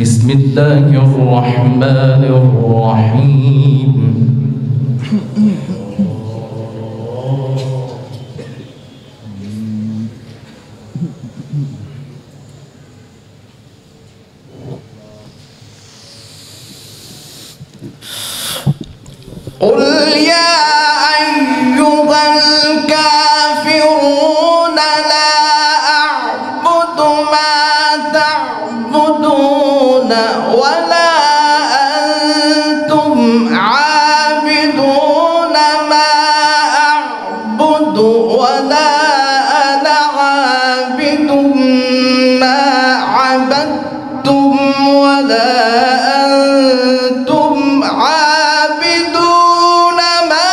بسم الله الرحمن الرحيم. قل يا أيها الكافرون لا ولا أنتم عابدون ما أعبد ولا أنا عابد ما عبدتم ولا أنتم عابدون ما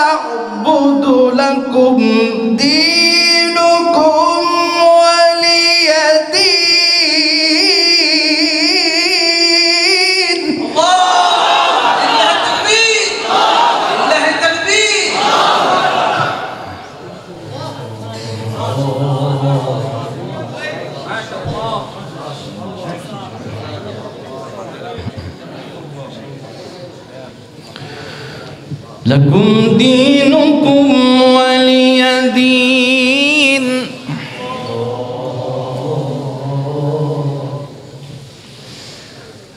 أعبد لكم لكم دينكم ولي دين.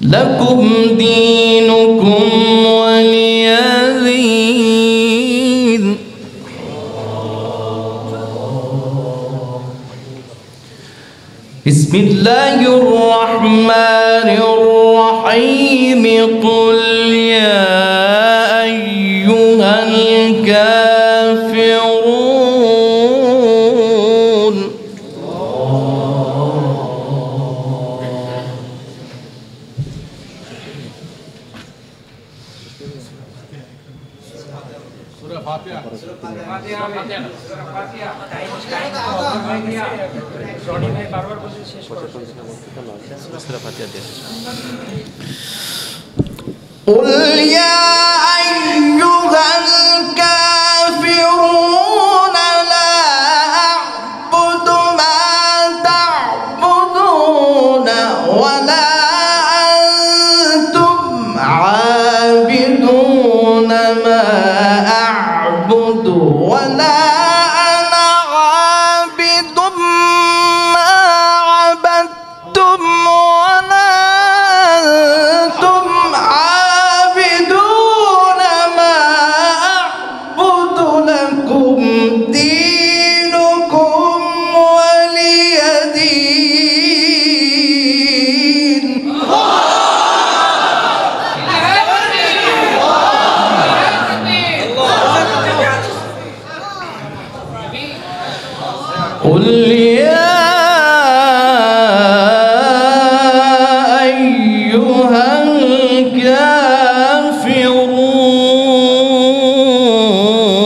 لكم دينكم ولي دين. بسم الله الرحمن الرحيم. قل يا أيها الكافرون. قل يا أيها قل يا أيها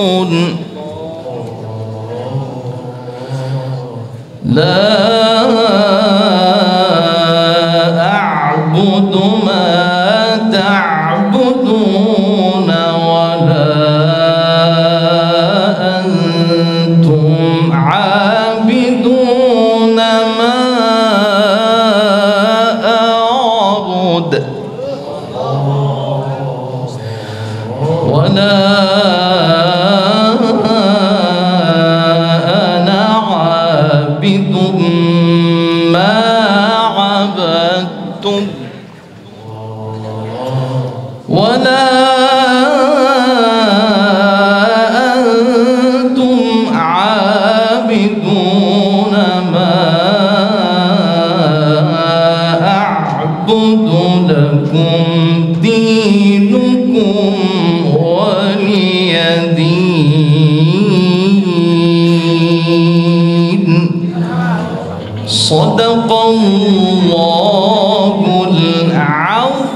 الكافرون. لا ولا أنتم عابدون ما أعبد لكم دينكم ولي دين. صدق الله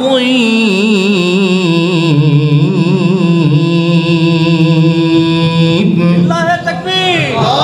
العظيم. اللہ تکبیر۔